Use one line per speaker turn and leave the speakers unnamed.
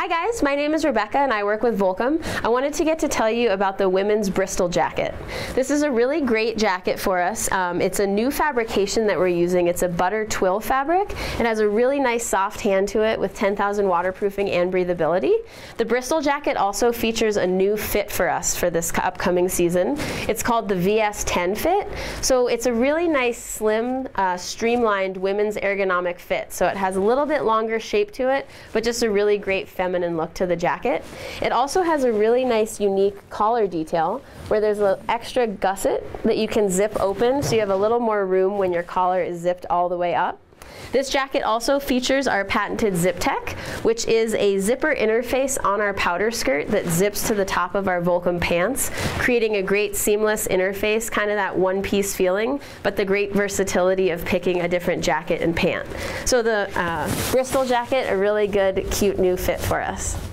Hi guys, my name is Rebecca and I work with Volcom. I wanted to get to tell you about the women's Bristol jacket. This is a really great jacket for us. Um, it's a new fabrication that we're using. It's a butter twill fabric. It has a really nice soft hand to it with 10,000 waterproofing and breathability. The Bristol jacket also features a new fit for us for this upcoming season. It's called the VS10 fit. So it's a really nice slim, uh, streamlined women's ergonomic fit. So it has a little bit longer shape to it, but just a really great feminine feminine look to the jacket. It also has a really nice unique collar detail where there's an extra gusset that you can zip open so you have a little more room when your collar is zipped all the way up. This jacket also features our patented ZipTech, which is a zipper interface on our powder skirt that zips to the top of our Volcom pants, creating a great seamless interface, kind of that one-piece feeling, but the great versatility of picking a different jacket and pant. So the uh, Bristol jacket, a really good, cute new fit for us.